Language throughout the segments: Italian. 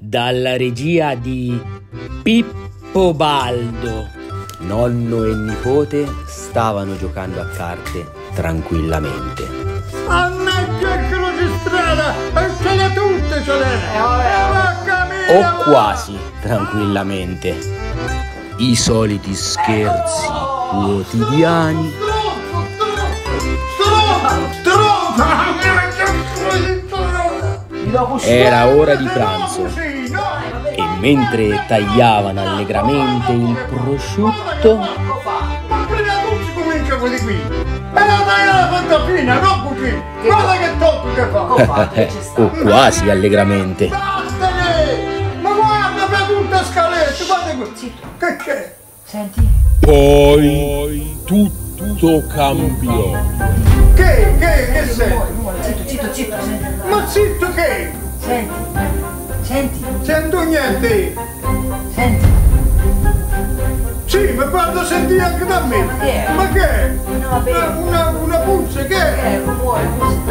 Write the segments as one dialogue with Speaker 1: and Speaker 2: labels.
Speaker 1: dalla regia di Pippo Baldo. Nonno e nipote stavano giocando a carte tranquillamente.
Speaker 2: Mannaggia che lucistrana! E ce l'ha tutte, ce l'ha!
Speaker 1: O quasi tranquillamente. I soliti scherzi quotidiani Era ora di pranzo mentre tagliavano allegramente il prosciutto
Speaker 2: Ma prima tu comincia quelli qui! E la taglia la fatta fina, non così! Guarda che tocco che fa!
Speaker 1: o quasi allegramente.
Speaker 2: Vattene! Ma guarda per tutta scaletta, guarda qui! Che c'è?
Speaker 3: Senti?
Speaker 4: Poi tutto cambiò.
Speaker 2: Che? Che? Che sei?
Speaker 3: Zitto, zitto, zitto, senti.
Speaker 2: Ma zitto che?
Speaker 3: Senti. Senti.
Speaker 2: Sento niente!
Speaker 3: Senti.
Speaker 2: Sì, ma guarda senti anche da me!
Speaker 3: che è?
Speaker 2: Ma che è?
Speaker 3: No.
Speaker 2: Una, una, una puzza, che
Speaker 3: Che è
Speaker 2: è?
Speaker 3: il rumore? Questo.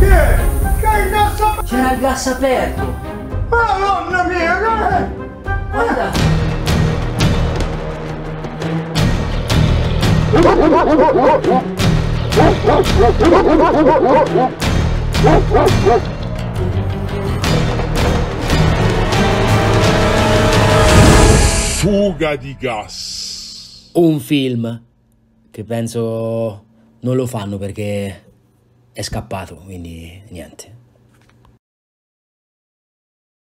Speaker 2: Che è? Che è il gas aperto?
Speaker 3: C'era il gas aperto.
Speaker 2: Madonna mia, che è?
Speaker 3: Guarda.
Speaker 4: Fuga di gas.
Speaker 1: Un film che penso non lo fanno perché è scappato, quindi niente.